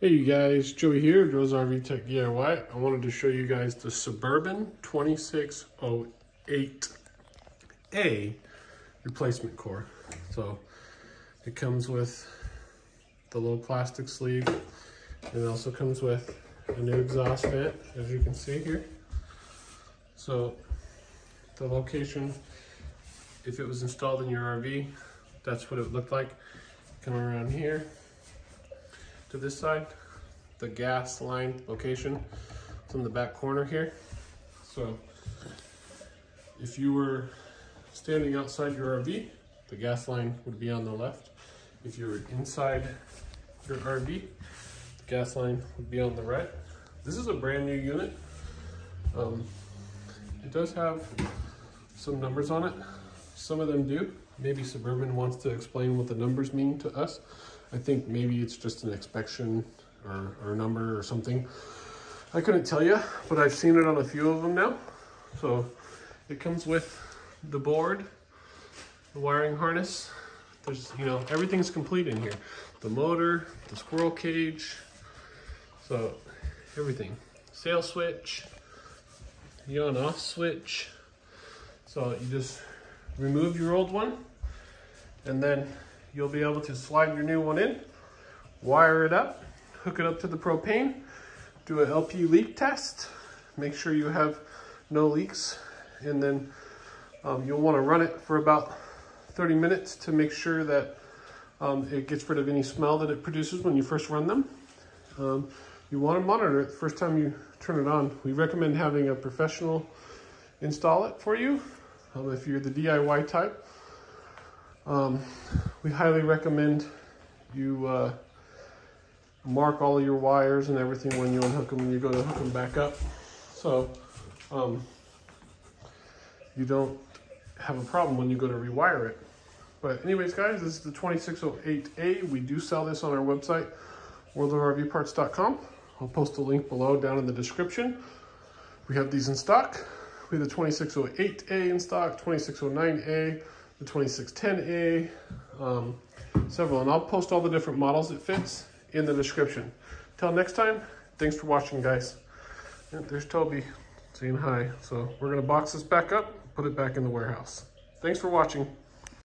Hey you guys, Joey here, Joe's RV Tech DIY. I wanted to show you guys the Suburban 2608A replacement core. So it comes with the little plastic sleeve and it also comes with a new exhaust vent as you can see here. So the location, if it was installed in your RV, that's what it looked like. Come around here to this side, the gas line location. It's in the back corner here. So if you were standing outside your RV, the gas line would be on the left. If you were inside your RV, the gas line would be on the right. This is a brand new unit. Um, it does have some numbers on it. Some of them do. Maybe Suburban wants to explain what the numbers mean to us. I think maybe it's just an inspection or, or a number or something. I couldn't tell you, but I've seen it on a few of them now. So it comes with the board, the wiring harness. There's, you know, everything's complete in here. The motor, the squirrel cage, so everything. Sail switch, the on off switch. So you just remove your old one and then you'll be able to slide your new one in, wire it up, hook it up to the propane, do an LP leak test, make sure you have no leaks, and then um, you'll want to run it for about 30 minutes to make sure that um, it gets rid of any smell that it produces when you first run them. Um, you want to monitor it the first time you turn it on. We recommend having a professional install it for you um, if you're the DIY type. Um, we highly recommend you uh, mark all of your wires and everything when you unhook them and you go to hook them back up. So um, you don't have a problem when you go to rewire it. But anyways, guys, this is the 2608A. We do sell this on our website, worldofrvparts.com. I'll post a link below down in the description. We have these in stock. We have the 2608A in stock, 2609A, the 2610A, um, several. And I'll post all the different models it fits in the description. Till next time, thanks for watching, guys. there's Toby saying hi. So we're going to box this back up, put it back in the warehouse. Thanks for watching.